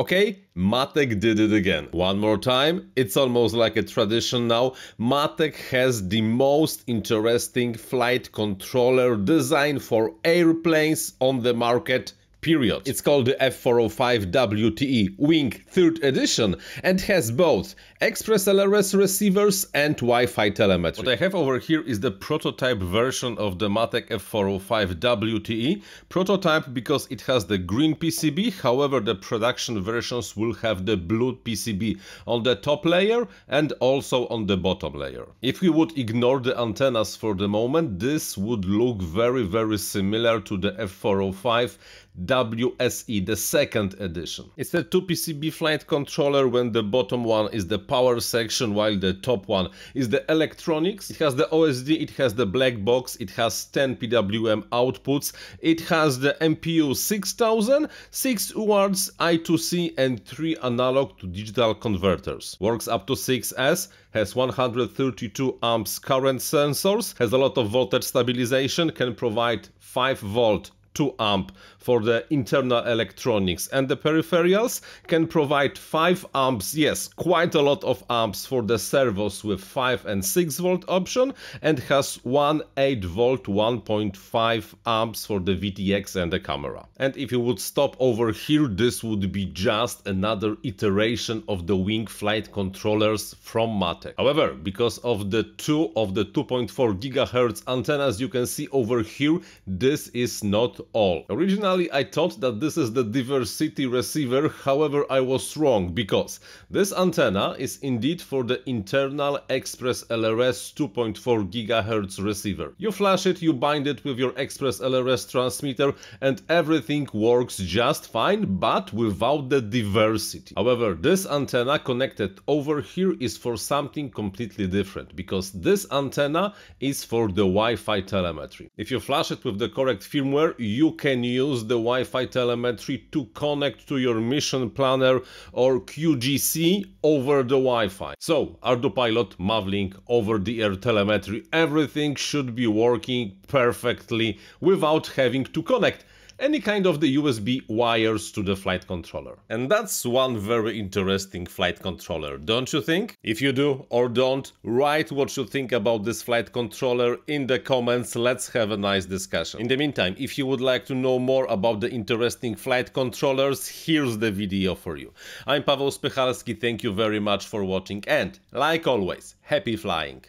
Okay, Matek did it again. One more time, it's almost like a tradition now. Matek has the most interesting flight controller design for airplanes on the market period. It's called the F405 WTE Wing 3rd edition and has both Express LRS receivers and Wi-Fi telemetry. What I have over here is the prototype version of the Matek F405 WTE. Prototype because it has the green PCB, however the production versions will have the blue PCB on the top layer and also on the bottom layer. If we would ignore the antennas for the moment, this would look very very similar to the F405 WSE, the second edition. It's a 2 PCB flight controller when the bottom one is the power section while the top one is the electronics. It has the OSD, it has the black box, it has 10 PWM outputs, it has the MPU 6000, 6 UARTs, I2C and 3 analog to digital converters. Works up to 6S, has 132 amps current sensors, has a lot of voltage stabilization, can provide 5 volt 2 amp for the internal electronics. And the peripherals can provide 5 amps yes quite a lot of amps for the servos with 5 and 6 volt option and has 1 8 volt 1.5 amps for the VTX and the camera. And if you would stop over here this would be just another iteration of the wing flight controllers from Matek however because of the two of the 2.4 gigahertz antennas you can see over here this is not all. Originally I thought that this is the diversity receiver, however I was wrong because this antenna is indeed for the internal Express LRS 2.4 GHz receiver. You flash it, you bind it with your Express LRS transmitter and everything works just fine but without the diversity. However, this antenna connected over here is for something completely different because this antenna is for the Wi-Fi telemetry. If you flash it with the correct firmware, you can use the Wi-Fi telemetry to connect to your mission planner or QGC over the Wi-Fi. So ArduPilot, Mavlink, over-the-air telemetry, everything should be working perfectly without having to connect any kind of the USB wires to the flight controller. And that's one very interesting flight controller, don't you think? If you do or don't, write what you think about this flight controller in the comments, let's have a nice discussion. In the meantime, if you would like to know more about the interesting flight controllers, here's the video for you. I'm Paweł Spychalski, thank you very much for watching and, like always, happy flying!